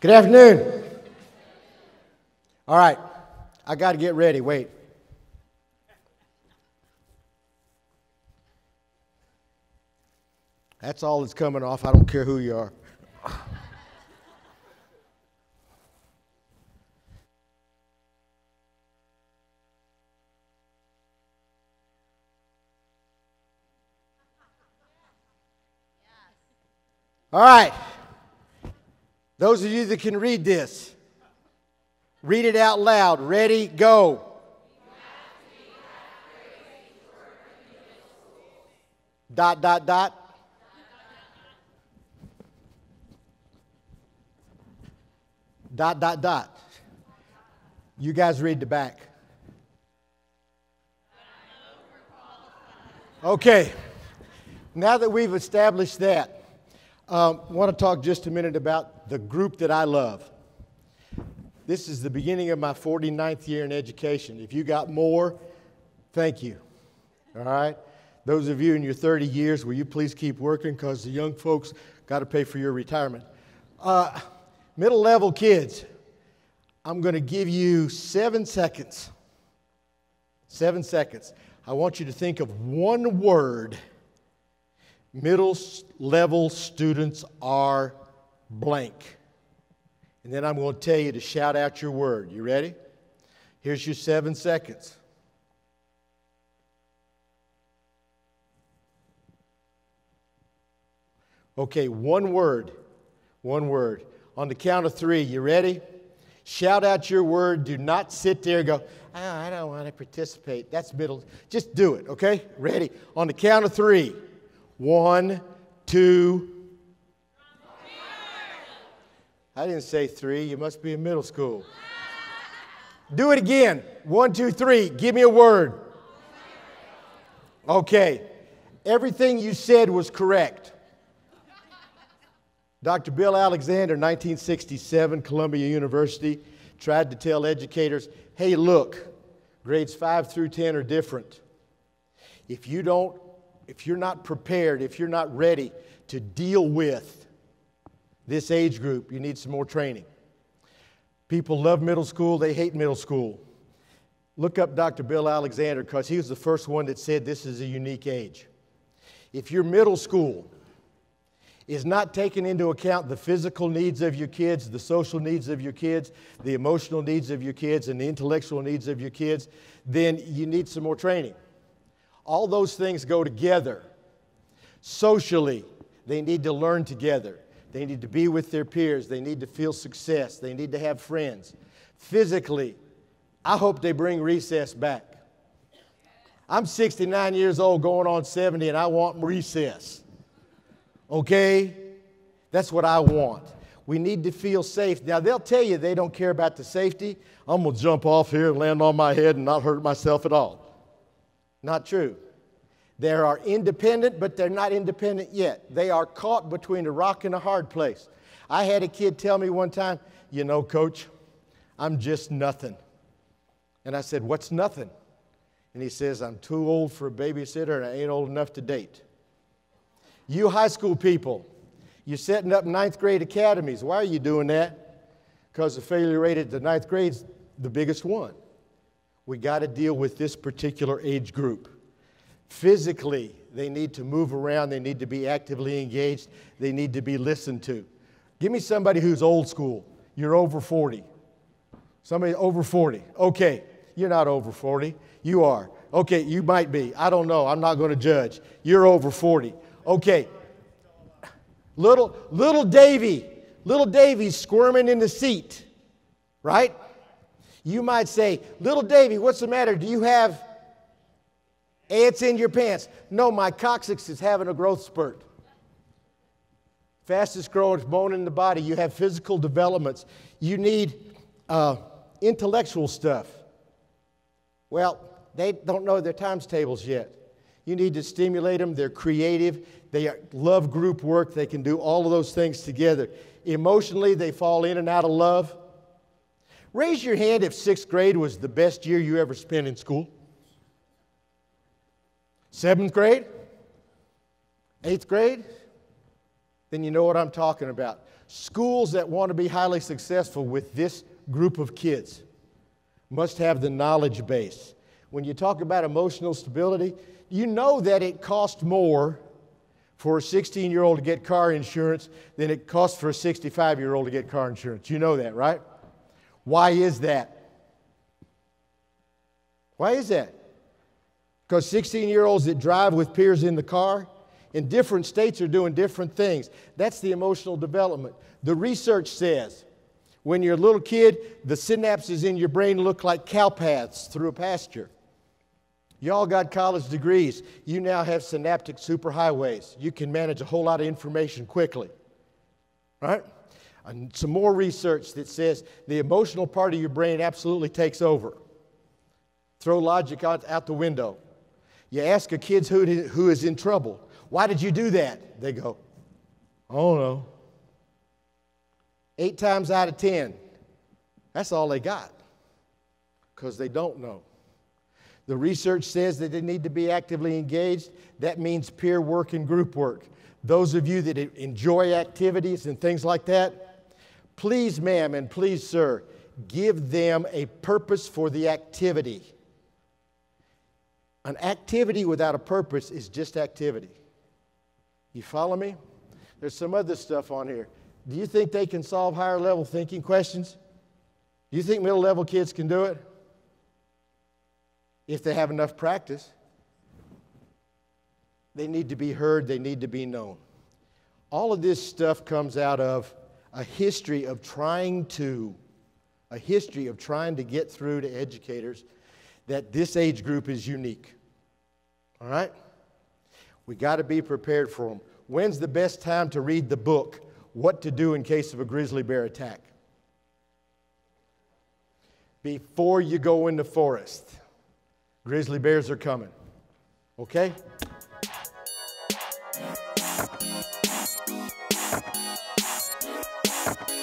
Good afternoon. All right, I got to get ready. Wait. That's all that's coming off. I don't care who you are. All right. Those of you that can read this, read it out loud. Ready, go. Dot, dot, dot. Dot, dot, dot. You guys read the back. Okay. Now that we've established that, um, I want to talk just a minute about the group that I love. This is the beginning of my 49th year in education. If you got more, thank you. All right? Those of you in your 30 years, will you please keep working because the young folks got to pay for your retirement. Uh, middle level kids, I'm going to give you seven seconds. Seven seconds. I want you to think of one word. Middle level students are blank. And then I'm going to tell you to shout out your word. You ready? Here's your seven seconds. Okay, one word. One word. On the count of three, you ready? Shout out your word. Do not sit there and go, oh, I don't want to participate. That's middle. Just do it, okay? Ready? On the count of three. One, two. I didn't say three. You must be in middle school. Do it again. One, two, three. Give me a word. Okay. Everything you said was correct. Dr. Bill Alexander, 1967, Columbia University, tried to tell educators hey, look, grades 5 through 10 are different. If you don't, if you're not prepared, if you're not ready to deal with this age group, you need some more training. People love middle school, they hate middle school. Look up Dr. Bill Alexander because he was the first one that said this is a unique age. If you're middle school, is not taking into account the physical needs of your kids, the social needs of your kids, the emotional needs of your kids, and the intellectual needs of your kids, then you need some more training. All those things go together. Socially, they need to learn together. They need to be with their peers. They need to feel success. They need to have friends. Physically, I hope they bring recess back. I'm 69 years old, going on 70, and I want recess. Okay? That's what I want. We need to feel safe. Now, they'll tell you they don't care about the safety. I'm going to jump off here and land on my head and not hurt myself at all. Not true. They are independent, but they're not independent yet. They are caught between a rock and a hard place. I had a kid tell me one time, You know, coach, I'm just nothing. And I said, What's nothing? And he says, I'm too old for a babysitter and I ain't old enough to date. You high school people, you're setting up ninth grade academies. Why are you doing that? Because the failure rate at the ninth grade is the biggest one. We got to deal with this particular age group. Physically, they need to move around, they need to be actively engaged, they need to be listened to. Give me somebody who's old school. You're over 40. Somebody over 40. Okay, you're not over 40. You are. Okay, you might be. I don't know. I'm not going to judge. You're over 40. Okay. Little, little Davy, little Davy's squirming in the seat, right? You might say, Little Davy, what's the matter? Do you have ants in your pants? No, my coccyx is having a growth spurt. Fastest growing bone in the body. You have physical developments. You need uh, intellectual stuff. Well, they don't know their times tables yet. You need to stimulate them. They're creative. They love group work. They can do all of those things together. Emotionally, they fall in and out of love. Raise your hand if sixth grade was the best year you ever spent in school. Seventh grade? Eighth grade? Then you know what I'm talking about. Schools that want to be highly successful with this group of kids must have the knowledge base. When you talk about emotional stability, you know that it costs more for a 16 year old to get car insurance than it costs for a 65 year old to get car insurance. You know that, right? Why is that? Why is that? Because 16 year olds that drive with peers in the car in different states are doing different things. That's the emotional development. The research says when you're a little kid, the synapses in your brain look like cow paths through a pasture. Y'all got college degrees. You now have synaptic superhighways. You can manage a whole lot of information quickly. Right? And some more research that says the emotional part of your brain absolutely takes over. Throw logic out, out the window. You ask a kid who, who is in trouble, why did you do that? They go, I don't know. Eight times out of ten, that's all they got because they don't know. The research says that they need to be actively engaged. That means peer work and group work. Those of you that enjoy activities and things like that, please, ma'am, and please, sir, give them a purpose for the activity. An activity without a purpose is just activity. You follow me? There's some other stuff on here. Do you think they can solve higher level thinking questions? Do you think middle level kids can do it? If they have enough practice, they need to be heard, they need to be known. All of this stuff comes out of a history of trying to, a history of trying to get through to educators that this age group is unique. All right? We got to be prepared for them. When's the best time to read the book, What to Do in Case of a Grizzly Bear Attack? Before you go in the forest. Grizzly bears are coming. Okay? Bye.